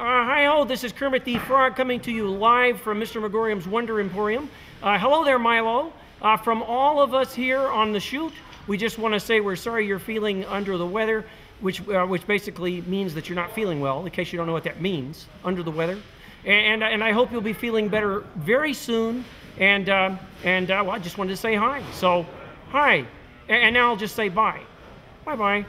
Uh, hi ho, this is Kermit the Frog coming to you live from Mr. Magorium's Wonder Emporium. Uh, hello there, Milo. Uh, from all of us here on the shoot, we just want to say we're sorry you're feeling under the weather, which, uh, which basically means that you're not feeling well, in case you don't know what that means, under the weather. And, and I hope you'll be feeling better very soon. And, uh, and uh, well, I just wanted to say hi. So, hi. And, and now I'll just say bye. Bye bye.